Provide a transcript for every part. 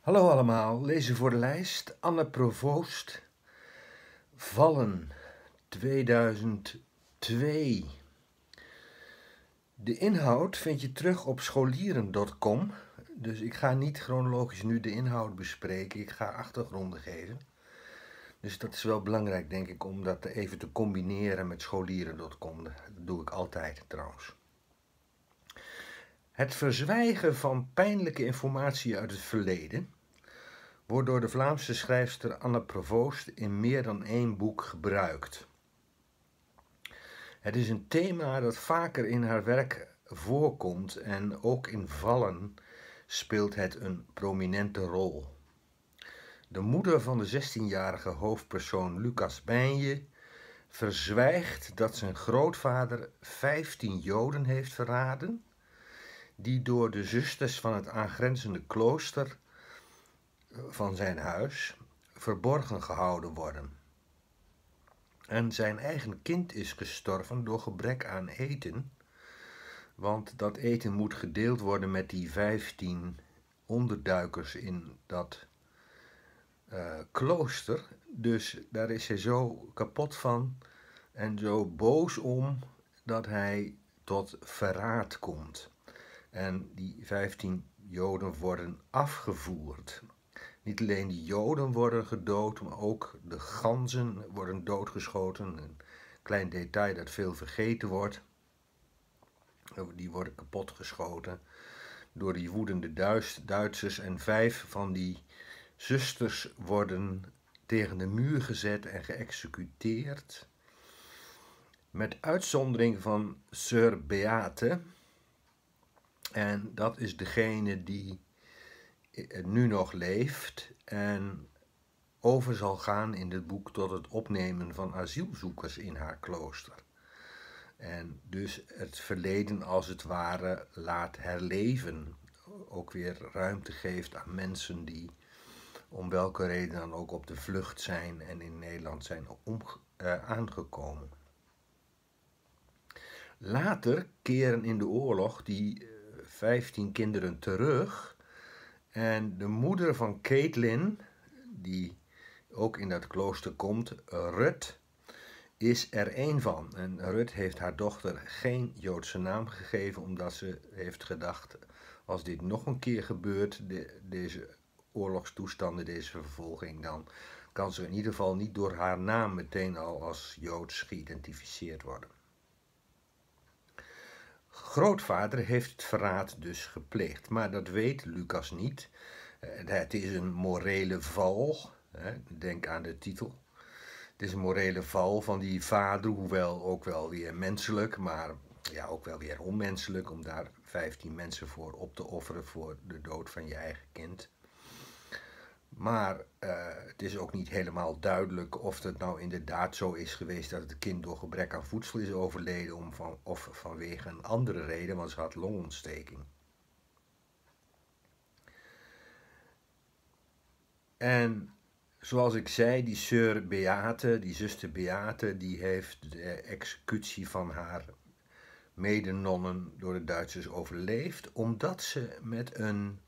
Hallo allemaal, lezen voor de lijst Anne Provoost, Vallen 2002. De inhoud vind je terug op scholieren.com, dus ik ga niet chronologisch nu de inhoud bespreken, ik ga achtergronden geven. Dus dat is wel belangrijk, denk ik, om dat even te combineren met scholieren.com. Dat doe ik altijd trouwens. Het verzwijgen van pijnlijke informatie uit het verleden wordt door de Vlaamse schrijfster Anne Provoost in meer dan één boek gebruikt. Het is een thema dat vaker in haar werk voorkomt en ook in Vallen speelt het een prominente rol. De moeder van de 16-jarige hoofdpersoon Lucas Bijnje verzwijgt dat zijn grootvader 15 Joden heeft verraden, die door de zusters van het aangrenzende klooster van zijn huis verborgen gehouden worden. En zijn eigen kind is gestorven door gebrek aan eten, want dat eten moet gedeeld worden met die 15 onderduikers in dat uh, klooster. Dus daar is hij zo kapot van en zo boos om dat hij tot verraad komt. En die 15 Joden worden afgevoerd. Niet alleen de Joden worden gedood, maar ook de ganzen worden doodgeschoten. Een klein detail dat veel vergeten wordt. Die worden kapotgeschoten door die woedende Duitsers. En vijf van die zusters worden tegen de muur gezet en geëxecuteerd. Met uitzondering van Sir Beate. En dat is degene die nu nog leeft en over zal gaan in dit boek tot het opnemen van asielzoekers in haar klooster. En dus het verleden als het ware laat herleven, ook weer ruimte geeft aan mensen die om welke reden dan ook op de vlucht zijn en in Nederland zijn uh, aangekomen. Later keren in de oorlog die 15 eh, kinderen terug en de moeder van Caitlin, die ook in dat klooster komt, Rut, is er één van. En Rut heeft haar dochter geen Joodse naam gegeven, omdat ze heeft gedacht: als dit nog een keer gebeurt, de, deze oorlogstoestanden, deze vervolging, dan kan ze in ieder geval niet door haar naam meteen al als Joods geïdentificeerd worden grootvader heeft het verraad dus gepleegd. Maar dat weet Lucas niet. Eh, het is een morele val. Denk aan de titel. Het is een morele val van die vader, hoewel ook wel weer menselijk, maar ja, ook wel weer onmenselijk om daar 15 mensen voor op te offeren voor de dood van je eigen kind. Maar uh, het is ook niet helemaal duidelijk of het nou inderdaad zo is geweest dat het kind door gebrek aan voedsel is overleden om van, of vanwege een andere reden, want ze had longontsteking. En zoals ik zei, die sœur Beate, die zuster Beate, die heeft de executie van haar medenonnen door de Duitsers overleefd, omdat ze met een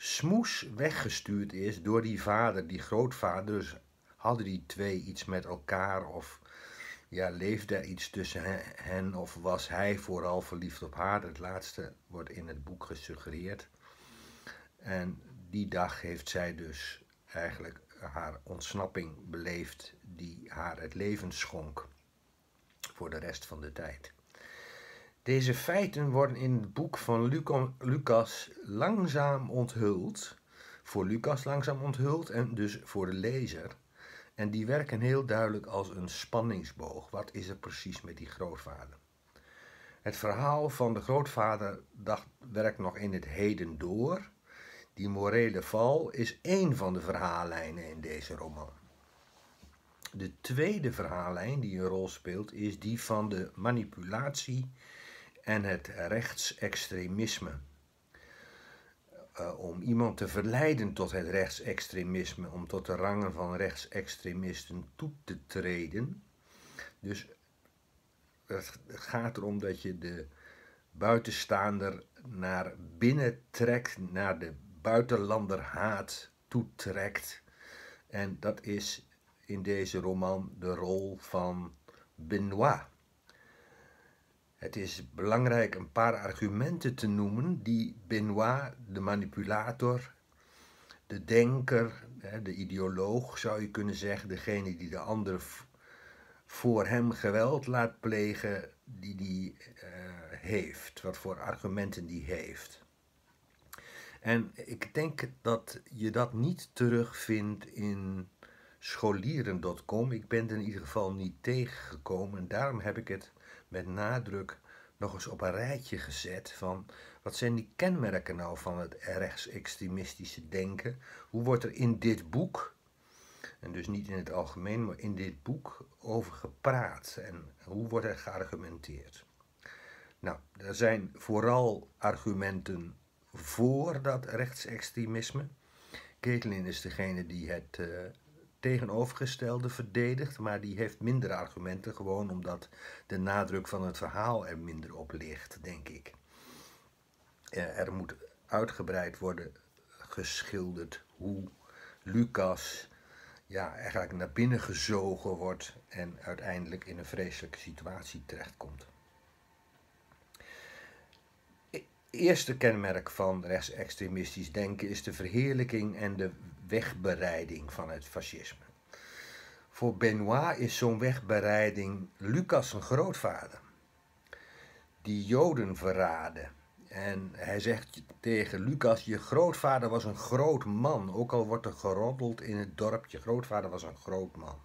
smoes weggestuurd is door die vader, die grootvader. Dus hadden die twee iets met elkaar of ja, leefde er iets tussen hen of was hij vooral verliefd op haar? Het laatste wordt in het boek gesuggereerd. En die dag heeft zij dus eigenlijk haar ontsnapping beleefd die haar het leven schonk voor de rest van de tijd. Deze feiten worden in het boek van Lucas langzaam onthuld. Voor Lucas langzaam onthuld en dus voor de lezer. En die werken heel duidelijk als een spanningsboog. Wat is er precies met die grootvader? Het verhaal van de grootvader dacht, werkt nog in het heden door. Die morele val is één van de verhaallijnen in deze roman. De tweede verhaallijn die een rol speelt is die van de manipulatie en het rechtsextremisme. Uh, om iemand te verleiden tot het rechtsextremisme, om tot de rangen van rechtsextremisten toe te treden. Dus het gaat erom dat je de buitenstaander naar binnen trekt, naar de buitenlanderhaat toetrekt. En dat is in deze roman de rol van Benoit. Het is belangrijk een paar argumenten te noemen die Benoit, de manipulator, de denker, de ideoloog zou je kunnen zeggen, degene die de ander voor hem geweld laat plegen, die die uh, heeft, wat voor argumenten die heeft. En ik denk dat je dat niet terugvindt in scholieren.com. Ik ben er in ieder geval niet tegengekomen en daarom heb ik het met nadruk nog eens op een rijtje gezet van wat zijn die kenmerken nou van het rechtsextremistische denken? Hoe wordt er in dit boek, en dus niet in het algemeen, maar in dit boek over gepraat en hoe wordt er geargumenteerd? Nou, er zijn vooral argumenten voor dat rechtsextremisme. Ketelin is degene die het uh, tegenovergestelde verdedigt, maar die heeft minder argumenten, gewoon omdat de nadruk van het verhaal er minder op ligt, denk ik. Er moet uitgebreid worden geschilderd hoe Lucas ja, eigenlijk naar binnen gezogen wordt en uiteindelijk in een vreselijke situatie terechtkomt. eerste kenmerk van rechtsextremistisch denken is de verheerlijking en de wegbereiding van het fascisme. Voor Benoit is zo'n wegbereiding Lucas zijn grootvader, die Joden verraden. En hij zegt tegen Lucas: Je grootvader was een groot man, ook al wordt er geroddeld in het dorp. Je grootvader was een groot man.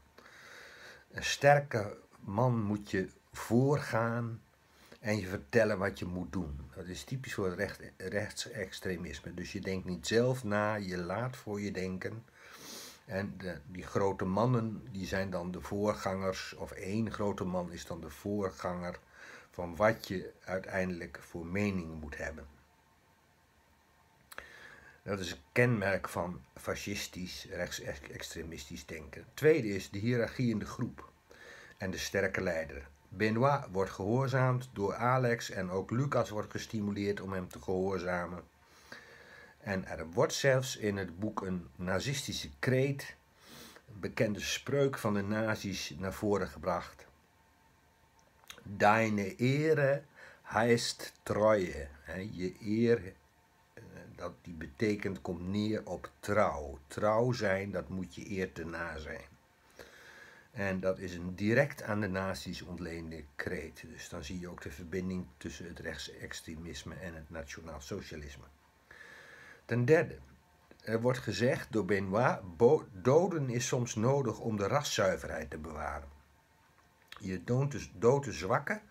Een sterke man moet je voorgaan en je vertellen wat je moet doen. Dat is typisch voor recht, rechtsextremisme. Dus je denkt niet zelf na, je laat voor je denken. En de, die grote mannen, die zijn dan de voorgangers, of één grote man is dan de voorganger van wat je uiteindelijk voor mening moet hebben. Dat is een kenmerk van fascistisch, rechtsextremistisch denken. tweede is de hiërarchie in de groep en de sterke leider. Benoit wordt gehoorzaamd door Alex en ook Lucas wordt gestimuleerd om hem te gehoorzamen. En er wordt zelfs in het boek een nazistische kreet, een bekende spreuk van de nazi's, naar voren gebracht. Deine Ehre heist Treue. Je eer, eh, dat die betekent, komt neer op trouw. Trouw zijn, dat moet je eer te na zijn. En dat is een direct aan de nazi's ontleende kreet. Dus dan zie je ook de verbinding tussen het rechtsextremisme en het nationaal socialisme. Ten derde, er wordt gezegd door Benoit: doden is soms nodig om de raszuiverheid te bewaren. Je doodt dus dood de zwakken,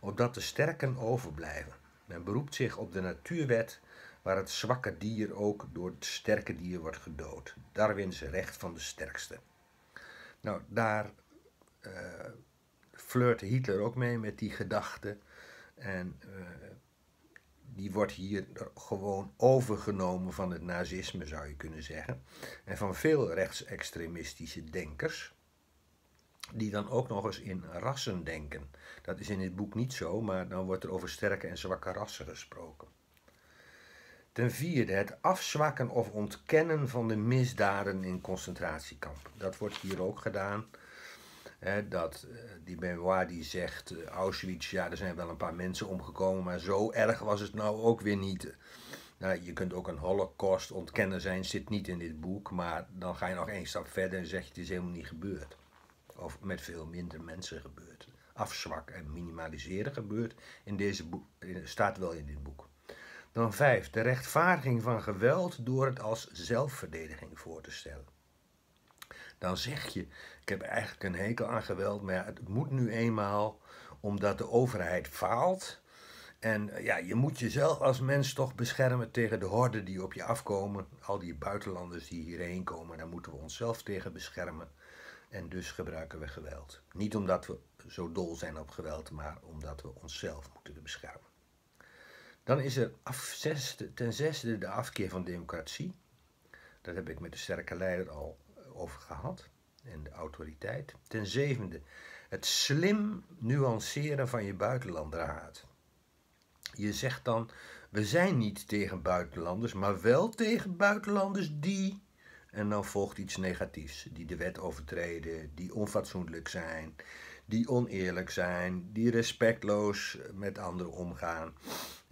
opdat de sterken overblijven. Men beroept zich op de natuurwet, waar het zwakke dier ook door het sterke dier wordt gedood. Darwins recht van de sterkste. Nou, daar uh, Hitler ook mee met die gedachte. En uh, die wordt hier gewoon overgenomen van het nazisme, zou je kunnen zeggen. En van veel rechtsextremistische denkers, die dan ook nog eens in rassen denken. Dat is in dit boek niet zo, maar dan wordt er over sterke en zwakke rassen gesproken. Ten vierde, het afzwakken of ontkennen van de misdaden in concentratiekampen. Dat wordt hier ook gedaan. dat eh, die Benoit die zegt, uh, Auschwitz, ja, er zijn wel een paar mensen omgekomen, maar zo erg was het nou ook weer niet. Nou, je kunt ook een holocaust ontkennen zijn, zit niet in dit boek, maar dan ga je nog één stap verder en zeg je het is helemaal niet gebeurd. Of met veel minder mensen gebeurd. Afzwakken en minimaliseren gebeurt in deze boek, staat wel in dit boek. Dan vijf, de rechtvaardiging van geweld door het als zelfverdediging voor te stellen. Dan zeg je, ik heb eigenlijk een hekel aan geweld, maar ja, het moet nu eenmaal omdat de overheid faalt. En eh, ja, je moet jezelf als mens toch beschermen tegen de horden die op je afkomen. Al die buitenlanders die hierheen komen, daar moeten we onszelf tegen beschermen. En dus gebruiken we geweld. Niet omdat we zo dol zijn op geweld, maar omdat we onszelf moeten beschermen. Dan is er af, ten zesde de afkeer van democratie. Daar heb ik met de sterke leider al over gehad. En de autoriteit. Ten zevende het slim nuanceren van je buitenlanderhaat. Je zegt dan We zijn niet tegen buitenlanders, maar wel tegen buitenlanders die. En dan volgt iets negatiefs. Die de wet overtreden, die onfatsoenlijk zijn, die oneerlijk zijn, die respectloos met anderen omgaan,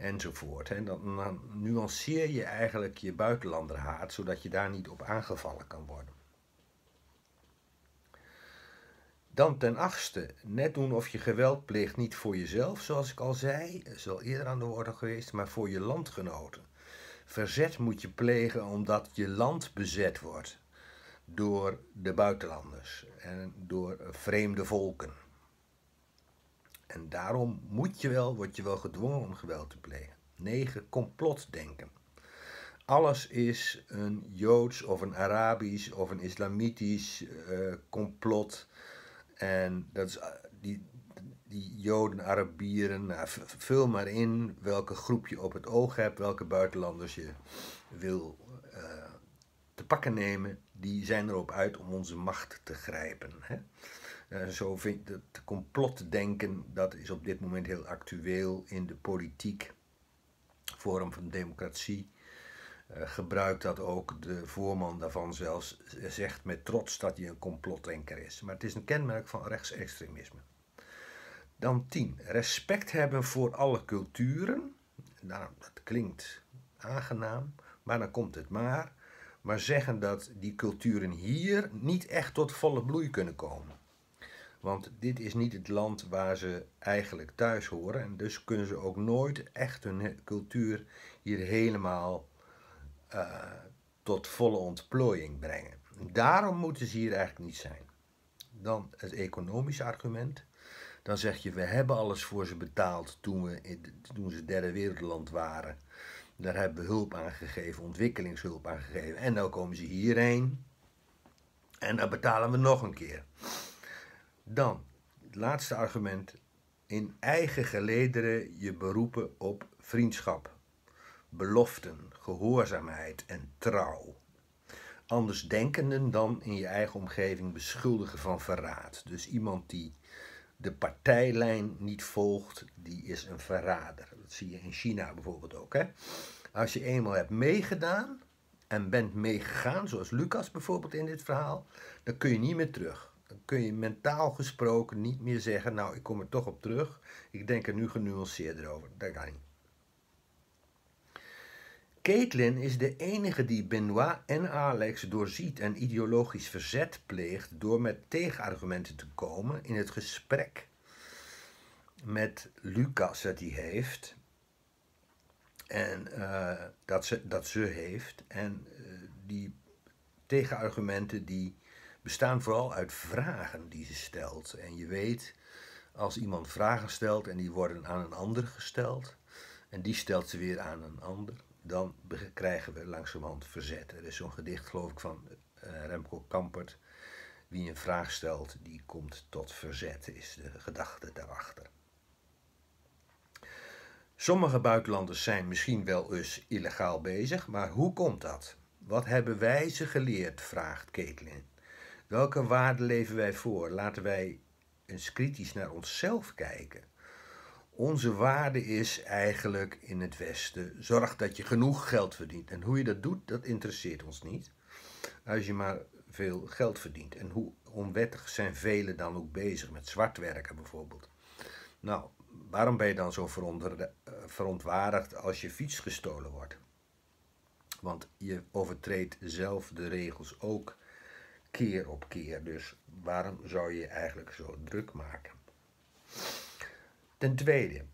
enzovoort. En dan, dan nuanceer je eigenlijk je buitenlanderhaat, zodat je daar niet op aangevallen kan worden. Dan ten achtste, net doen of je geweld pleegt niet voor jezelf, zoals ik al zei, is al eerder aan de orde geweest, maar voor je landgenoten. Verzet moet je plegen omdat je land bezet wordt door de buitenlanders en door vreemde volken. En daarom moet je wel, word je wel gedwongen om geweld te plegen. 9. Complotdenken. Alles is een Joods of een Arabisch of een Islamitisch uh, complot en dat is, eh, die, die Joden, Arabieren, nou, vul maar in welke groep je op het oog hebt, welke buitenlanders je wil uh, te pakken nemen. Die zijn erop uit om onze macht te grijpen. Hè? Uh, zo vind het complotdenken, dat is op dit moment heel actueel in de politiek. Forum van Democratie uh, gebruikt dat ook. De voorman daarvan zelfs zegt met trots dat hij een complotdenker is. Maar het is een kenmerk van rechtsextremisme. Dan 10. Respect hebben voor alle culturen. Nou, dat klinkt aangenaam, maar dan komt het maar. Maar zeggen dat die culturen hier niet echt tot volle bloei kunnen komen. Want dit is niet het land waar ze eigenlijk thuis horen. En dus kunnen ze ook nooit echt hun cultuur hier helemaal uh, tot volle ontplooiing brengen. Daarom moeten ze hier eigenlijk niet zijn. Dan het economische argument. Dan zeg je, we hebben alles voor ze betaald toen, we toen ze derde wereldland waren. Daar hebben we hulp aan gegeven, ontwikkelingshulp aan gegeven. En dan komen ze hierheen. En dan betalen we nog een keer. Dan, het laatste argument. In eigen gelederen je beroepen op vriendschap beloften, gehoorzaamheid en trouw. Anders denkenden dan in je eigen omgeving beschuldigen van verraad. Dus iemand die de partijlijn niet volgt, die is een verrader. Dat zie je in China bijvoorbeeld ook. Hè? Als je eenmaal hebt meegedaan en bent meegegaan, zoals Lucas bijvoorbeeld in dit verhaal, dan kun je niet meer terug. Kun je mentaal gesproken niet meer zeggen, nou ik kom er toch op terug, ik denk er nu genuanceerder over. Dat kan niet. Caitlin is de enige die Benoit en Alex doorziet en ideologisch verzet pleegt door met tegenargumenten te komen in het gesprek met Lucas dat hij heeft. En uh, dat, ze, dat ze heeft. En uh, die tegenargumenten die bestaan vooral uit vragen die ze stelt. En je weet, als iemand vragen stelt en die worden aan een ander gesteld, en die stelt ze weer aan een ander, dan krijgen we langzamerhand verzet. Er is zo'n gedicht, geloof ik, van uh, Remco Kampert. Wie een vraag stelt, die komt tot verzet, is de gedachte daarachter. Sommige buitenlanders zijn misschien wel eens illegaal bezig, maar hoe komt dat? Wat hebben wij ze geleerd? vraagt Caitlin. Welke waarden leven wij voor? Laten wij eens kritisch naar onszelf kijken. Onze waarde is eigenlijk in het Westen: zorg dat je genoeg geld verdient. En hoe je dat doet, dat interesseert ons niet. Als je maar veel geld verdient. En hoe onwettig zijn velen dan ook bezig met zwart werken bijvoorbeeld. Nou, waarom ben je dan zo eh, verontwaardigd als je fiets gestolen wordt? Want je overtreedt zelf de regels ook keer op keer. Dus waarom zou je eigenlijk zo druk maken? Ten tweede,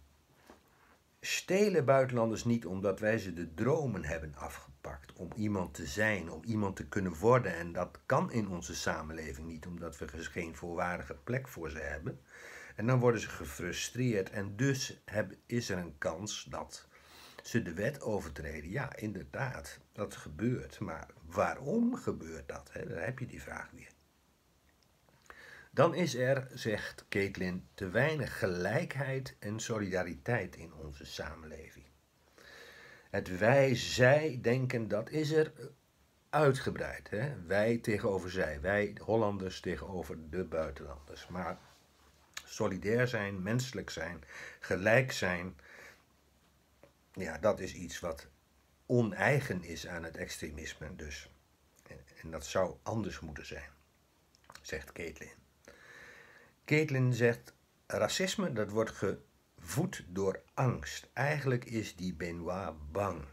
stelen buitenlanders niet omdat wij ze de dromen hebben afgepakt om iemand te zijn, om iemand te kunnen worden. En dat kan in onze samenleving niet, omdat we geen voorwaardige plek voor ze hebben. En dan worden ze gefrustreerd en dus is er een kans dat ze de wet overtreden. Ja, inderdaad, dat gebeurt. Maar waarom gebeurt dat? Hè? Dan heb je die vraag weer. Dan is er, zegt Caitlin, te weinig gelijkheid en solidariteit in onze samenleving. Het wij-zij denken, dat is er uitgebreid. Hè? Wij tegenover zij, wij Hollanders tegenover de buitenlanders. Maar solidair zijn, menselijk zijn, gelijk zijn, ja, dat is iets wat oneigen is aan het extremisme dus. En, dat zou anders moeten zijn, zegt Caitlin. Caitlin zegt, racisme dat wordt gevoed door angst. Eigenlijk is die Benoit bang.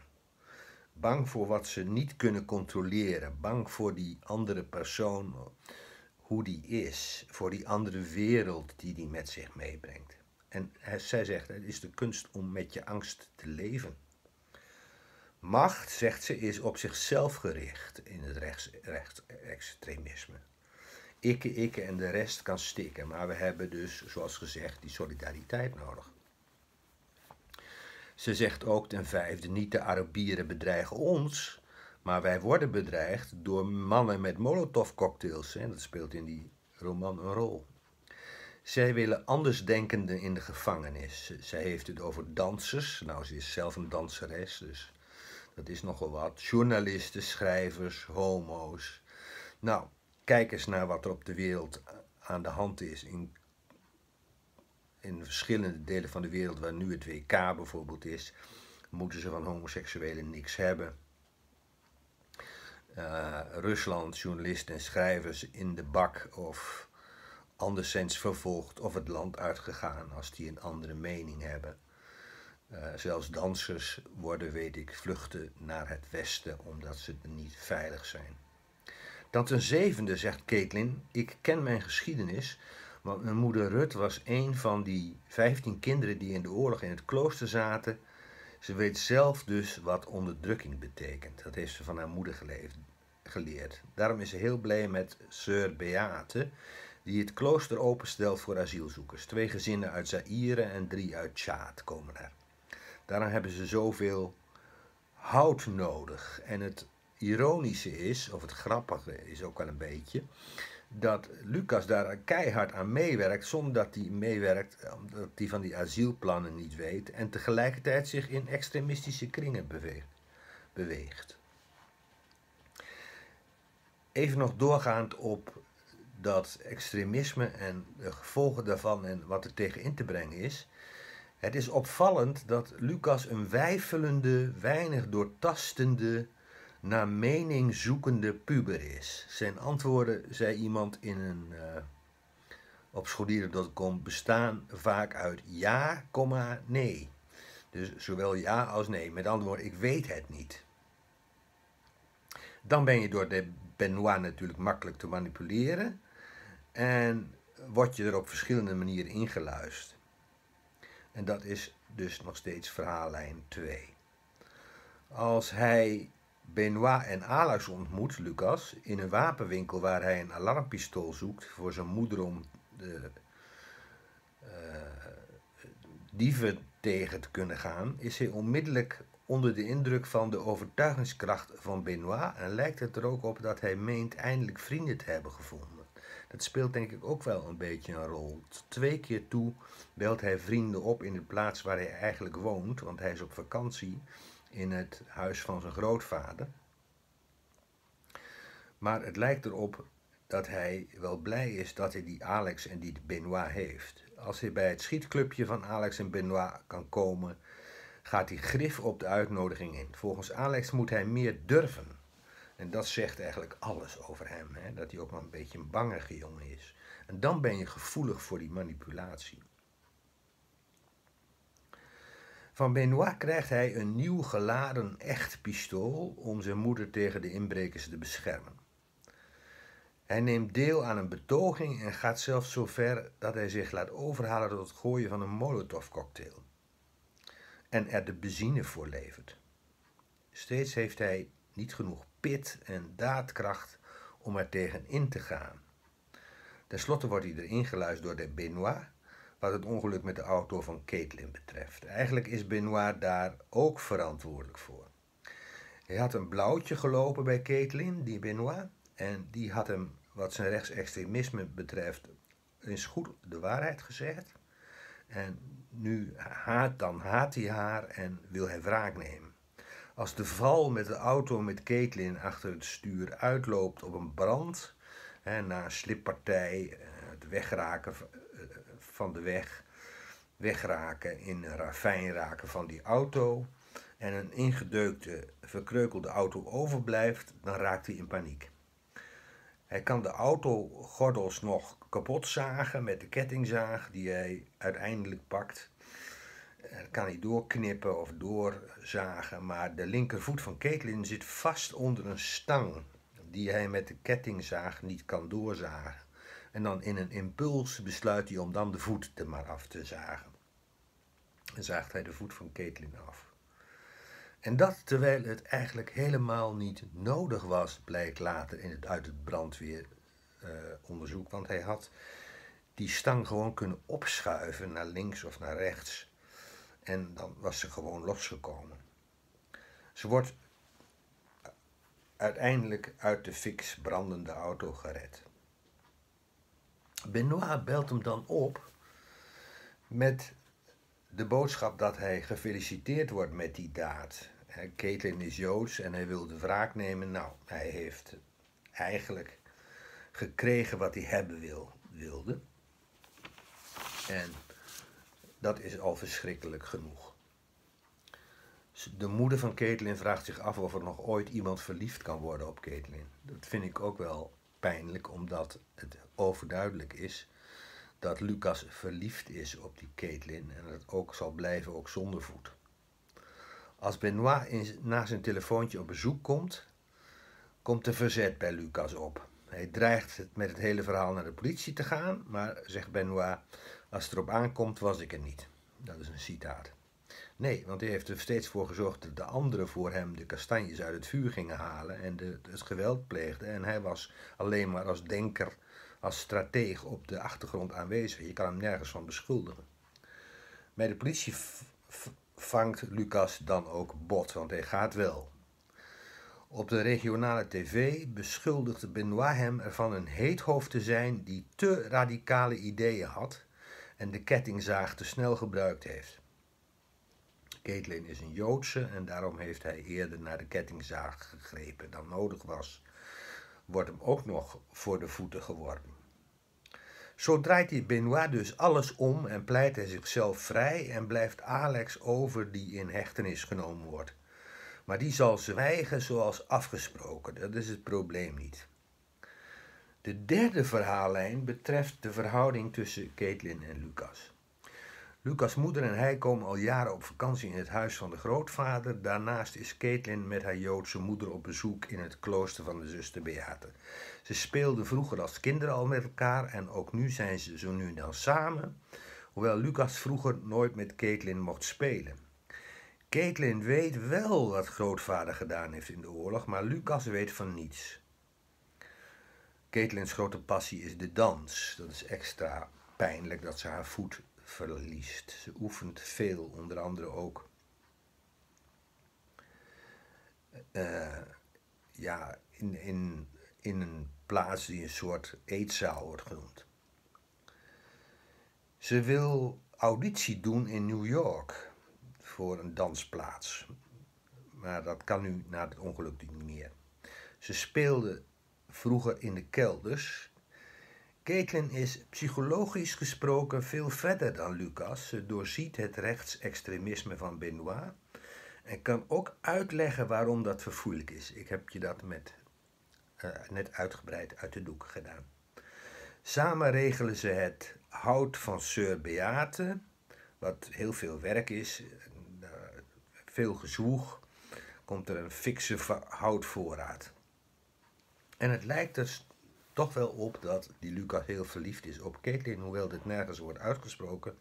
Bang voor wat ze niet kunnen controleren. Bang voor die andere persoon, hoe die is. Voor die andere wereld die die met zich meebrengt. En zij zegt, het is de kunst om met je angst te leven. Macht, zegt ze, is op zichzelf gericht in het rechts, rechtsextremisme. Ikke, ikke en de rest kan stikken. Maar we hebben dus, zoals gezegd, die solidariteit nodig. Ze zegt ook ten vijfde, niet de Arabieren bedreigen ons, maar wij worden bedreigd door mannen met molotovcocktails. En dat speelt in die roman een rol. Zij willen andersdenkenden in de gevangenis. Zij heeft het over dansers. Nou, ze is zelf een danseres, dus dat is nogal wat. Journalisten, schrijvers, homo's. Nou, kijk eens naar wat er op de wereld aan de hand is in in verschillende delen van de wereld waar nu het WK bijvoorbeeld is, moeten ze van homoseksuelen niks hebben. Uh, Rusland, journalisten en schrijvers in de bak of anderszins vervolgd of het land uitgegaan als die een andere mening hebben. Uh, zelfs dansers worden, weet ik, vluchten naar het westen omdat ze niet veilig zijn. Dan ten zevende zegt Caitlin: Ik ken mijn geschiedenis want mijn moeder Rut was een van die 15 kinderen die in de oorlog in het klooster zaten. Ze weet zelf dus wat onderdrukking betekent. Dat heeft ze van haar moeder geleerd. Daarom is ze heel blij met Sir Beate, die het klooster openstelt voor asielzoekers. Twee gezinnen uit Zaire en drie uit Tjaad komen er. Daarom hebben ze zoveel hout nodig. En het ironische is, of het grappige is ook wel een beetje, dat Lucas daar keihard aan meewerkt, zonder dat hij meewerkt, omdat hij van die asielplannen niet weet, en tegelijkertijd zich in extremistische kringen beweegt. Even nog doorgaand op dat extremisme en de gevolgen daarvan en wat er tegen in te brengen is. Het is opvallend dat Lucas een weifelende, weinig doortastende, naar mening zoekende puber is. Zijn antwoorden, zei iemand in een, uh, op scholieren.com, bestaan vaak uit ja, nee. Dus zowel ja als nee. Met andere woorden, ik weet het niet. Dan ben je door de Benoit natuurlijk makkelijk te manipuleren. En word je er op verschillende manieren ingeluisterd. En dat is dus nog steeds verhaallijn 2. Als hij Benoit en Alex ontmoet, Lucas, in een wapenwinkel waar hij een alarmpistool zoekt voor zijn moeder om de uh, dieven tegen te kunnen gaan, is hij onmiddellijk onder de indruk van de overtuigingskracht van Benoit en lijkt het er ook op dat hij meent eindelijk vrienden te hebben gevonden. Dat speelt denk ik ook wel een beetje een rol. Twee keer toe belt hij vrienden op in de plaats waar hij eigenlijk woont, want hij is op vakantie in het huis van zijn grootvader. Maar het lijkt erop dat hij wel blij is dat hij die Alex en die Benoit heeft. Als hij bij het schietclubje van Alex en Benoit kan komen, gaat hij grif op de uitnodiging in. Volgens Alex moet hij meer durven. En dat zegt eigenlijk alles over hem. Hè? Dat hij ook wel een beetje een bangige jongen is. En dan ben je gevoelig voor die manipulatie. Van Benoit krijgt hij een nieuw geladen echt pistool om zijn moeder tegen de inbrekers te beschermen. Hij neemt deel aan een betoging en gaat zelfs zo ver dat hij zich laat overhalen tot het gooien van een molotovcocktail. En er de benzine voor levert. Steeds heeft hij niet genoeg pit en daadkracht om er tegen in te gaan. Ten slotte wordt hij erin geluisterd door de Benoit wat het ongeluk met de auto van Caitlin betreft. Eigenlijk is Benoit daar ook verantwoordelijk voor. Hij had een blauwtje gelopen bij Caitlin, die Benoit, en die had hem, wat zijn rechtsextremisme betreft, eens goed de waarheid gezegd. En nu haat, dan haat hij haar en wil hij wraak nemen. Als de val met de auto met Caitlin achter het stuur uitloopt op een brand, hè, na een slippartij, eh, het wegraken van de weg, wegraken, in een ravijn raken van die auto, en een ingedeukte, verkreukelde auto overblijft, dan raakt hij in paniek. Hij kan de autogordels nog kapot zagen met de kettingzaag die hij uiteindelijk pakt. Kan hij doorknippen of doorzagen, maar de linkervoet van Caitlin zit vast onder een stang die hij met de kettingzaag niet kan doorzagen. En dan in een impuls besluit hij om dan de voet er maar af te zagen. En zaagt hij de voet van Caitlin af. En dat terwijl het eigenlijk helemaal niet nodig was, blijkt later in het, uit het brandweeronderzoek. Uh, want hij had die stang gewoon kunnen opschuiven naar links of naar rechts. En dan was ze gewoon losgekomen. Ze wordt uiteindelijk uit de fix brandende auto gered. Benoit belt hem dan op met de boodschap dat hij gefeliciteerd wordt met die daad. Caitlin is Joods en hij wilde wraak nemen. Nou, hij heeft eigenlijk gekregen wat hij hebben wil, wilde. En dat is al verschrikkelijk genoeg. De moeder van Caitlin vraagt zich af of er nog ooit iemand verliefd kan worden op Caitlin. Dat vind ik ook wel pijnlijk, omdat het overduidelijk is dat Lucas verliefd is op die Caitlin en het ook zal blijven, ook zonder voet. Als Benoit na zijn telefoontje op bezoek komt, komt er verzet bij Lucas op. Hij dreigt met het hele verhaal naar de politie te gaan, maar zegt Benoit, als het erop aankomt was ik er niet. Dat is een citaat. Nee, want hij heeft er steeds voor gezorgd dat de anderen voor hem de kastanjes uit het vuur gingen halen en de, het geweld pleegden. En hij was alleen maar als denker, als strateeg op de achtergrond aanwezig. Je kan hem nergens van beschuldigen. Bij de politie vangt Lucas dan ook bot, want hij gaat wel. Op de regionale tv beschuldigde Benoit hem ervan een heethoofd te zijn die te radicale ideeën had en de kettingzaag te snel gebruikt heeft. Caitlin is een Joodse en daarom heeft hij eerder naar de kettingzaag gegrepen dan nodig was. Wordt hem ook nog voor de voeten geworpen. Zo draait hij Benoit dus alles om en pleit hij zichzelf vrij en blijft Alex over die in hechtenis genomen wordt. Maar die zal zwijgen zoals afgesproken, dat is het probleem niet. De derde verhaallijn betreft de verhouding tussen Caitlin en Lucas. Lucas' moeder en hij komen al jaren op vakantie in het huis van de grootvader. Daarnaast is Caitlin met haar Joodse moeder op bezoek in het klooster van de zuster Beate. Ze speelden vroeger als kinderen al met elkaar en ook nu zijn ze zo nu en dan samen, hoewel Lucas vroeger nooit met Caitlin mocht spelen. Caitlin weet wel wat grootvader gedaan heeft in de oorlog, maar Lucas weet van niets. Caitlins grote passie is de dans. Dat is extra pijnlijk dat ze haar voet verliest. Ze oefent veel, onder andere ook. Uh, ja, in, in, in een plaats die een soort eetzaal wordt genoemd. Ze wil auditie doen in New York voor een dansplaats. Maar dat kan nu na het ongeluk niet meer. Ze speelde vroeger in de kelders Caitlin is psychologisch gesproken veel verder dan Lucas. Ze doorziet het rechtsextremisme van Benoit en kan ook uitleggen waarom dat verfoeilijk is. Ik heb je dat met, uh, net uitgebreid uit de doek gedaan. Samen regelen ze het hout van Sir Beate, wat heel veel werk is, uh, veel gezwoeg, komt er een fikse houtvoorraad. En het lijkt dus toch wel op dat die Lucas heel verliefd is op Caitlin, hoewel dit nergens wordt uitgesproken.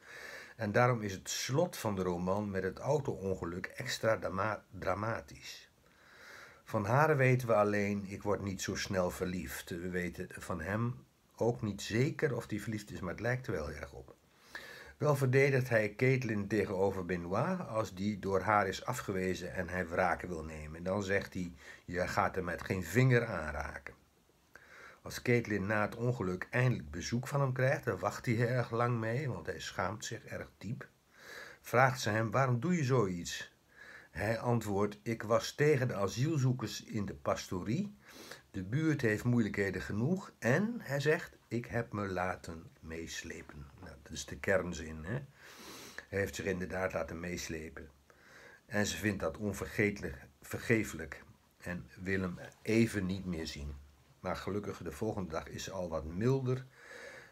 En daarom is het slot van de roman met het auto-ongeluk extra dramatisch. Van haar weten we alleen, ik word niet zo snel verliefd. We weten van hem ook niet zeker of hij verliefd is, maar het lijkt er wel erg op. Wel verdedigt hij Caitlin tegenover Benoit als die door haar is afgewezen en hij wraken wil nemen. Dan zegt hij, je gaat hem met geen vinger aanraken. Als Caitlin na het ongeluk eindelijk bezoek van hem krijgt, dan wacht hij erg lang mee, want hij schaamt zich erg diep. Vraagt ze hem: Waarom doe je zoiets? Hij antwoordt: Ik was tegen de asielzoekers in de pastorie. De buurt heeft moeilijkheden genoeg. En hij zegt: Ik heb me laten meeslepen. Is de kernzin. Hè? Hij heeft zich inderdaad laten meeslepen. En ze vindt dat onvergeeflijk en wil hem even niet meer zien. Maar gelukkig de volgende dag is ze al wat milder.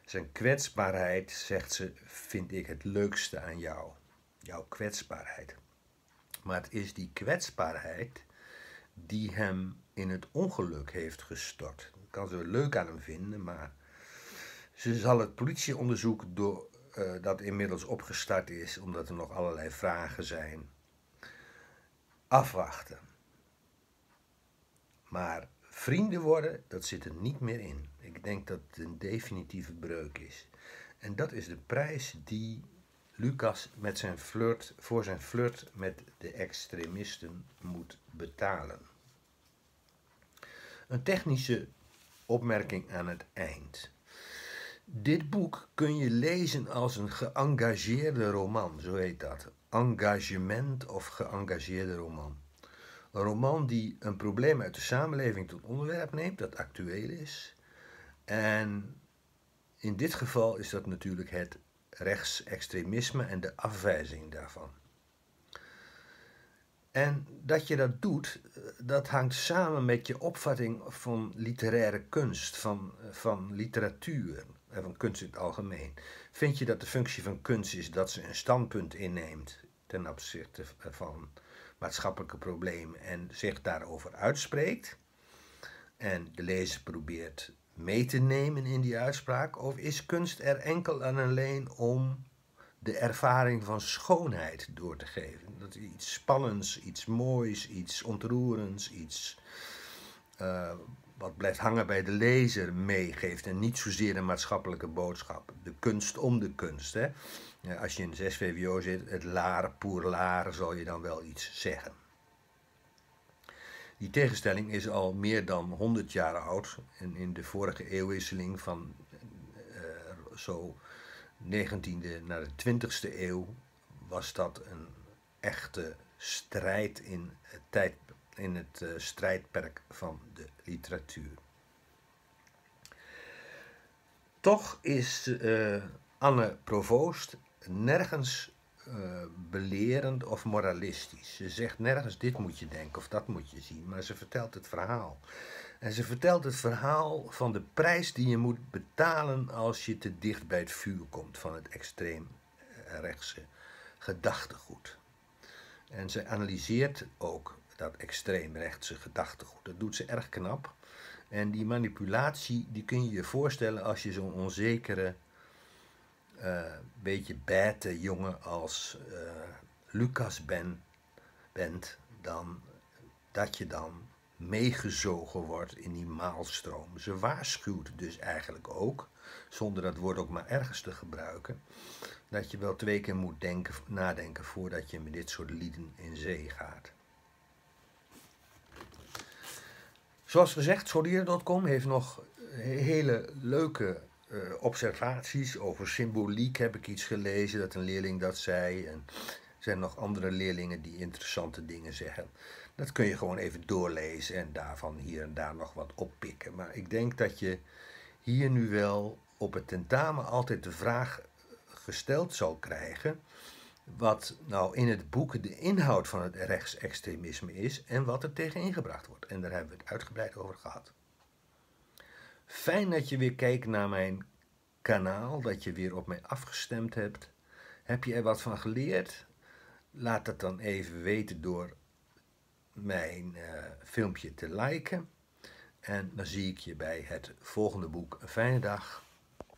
Zijn kwetsbaarheid, zegt ze, vind ik het leukste aan jou. Jouw kwetsbaarheid. Maar het is die kwetsbaarheid die hem in het ongeluk heeft gestort. Dat kan ze leuk aan hem vinden, maar ze zal het politieonderzoek door, uh, dat inmiddels opgestart is, omdat er nog allerlei vragen zijn, afwachten. Maar vrienden worden, dat zit er niet meer in. Ik denk dat het een definitieve breuk is. En dat is de prijs die Lucas met zijn flirt, voor zijn flirt met de extremisten moet betalen. Een technische opmerking aan het eind. Dit boek kun je lezen als een geëngageerde roman, zo heet dat. Engagement of geëngageerde roman. Een roman die een probleem uit de samenleving tot onderwerp neemt, dat actueel is. En in dit geval is dat natuurlijk het rechtsextremisme en de afwijzing daarvan. En dat je dat doet, dat hangt samen met je opvatting van literaire kunst, van, van literatuur en van kunst in het algemeen. Vind je dat de functie van kunst is dat ze een standpunt inneemt ten opzichte van maatschappelijke problemen en zich daarover uitspreekt? En de lezer probeert mee te nemen in die uitspraak? Of is kunst er enkel en alleen om de ervaring van schoonheid door te geven? Dat iets spannends, iets moois, iets ontroerends, iets uh, wat blijft hangen bij de lezer meegeeft en niet zozeer een maatschappelijke boodschap. De kunst om de kunst. Hè? Als je in 6 VWO zit, het laren, poer laren, zal je dan wel iets zeggen. Die tegenstelling is al meer dan 100 jaar oud. En in de vorige eeuwwisseling van uh, zo 19e naar de 20e eeuw was dat een echte strijd in het, tijd, in het uh, strijdperk van de literatuur. Toch is uh, Anne Provoost nergens uh, belerend of moralistisch. Ze zegt nergens dit moet je denken of dat moet je zien, maar ze vertelt het verhaal. En ze vertelt het verhaal van de prijs die je moet betalen als je te dicht bij het vuur komt van het extreem eh, rechtse gedachtegoed. En ze analyseert ook dat extreemrechtse gedachtegoed. Dat doet ze erg knap. En die manipulatie die kun je je voorstellen als je zo'n onzekere uh, beetje bete jongen als uh, Lucas ben, bent, dan dat je dan meegezogen wordt in die maalstroom. Ze waarschuwt dus eigenlijk ook, zonder dat woord ook maar ergens te gebruiken, dat je wel twee keer moet denken, nadenken voordat je met dit soort lieden in zee gaat. Zoals gezegd, scholieren.com heeft nog hele leuke uh, observaties over symboliek heb ik iets gelezen dat een leerling dat zei. En er zijn nog andere leerlingen die interessante dingen zeggen. Dat kun je gewoon even doorlezen en daarvan hier en daar nog wat oppikken. Maar ik denk dat je hier nu wel op het tentamen altijd de vraag gesteld zal krijgen. Wat nou in het boek de inhoud van het rechtsextremisme is en wat er tegen ingebracht wordt. En daar hebben we het uitgebreid over gehad. Fijn dat je weer kijkt naar mijn kanaal, dat je weer op mij afgestemd hebt. Heb je er wat van geleerd? Laat het dan even weten door mijn uh, filmpje te liken. En dan zie ik je bij het volgende boek. Een fijne dag.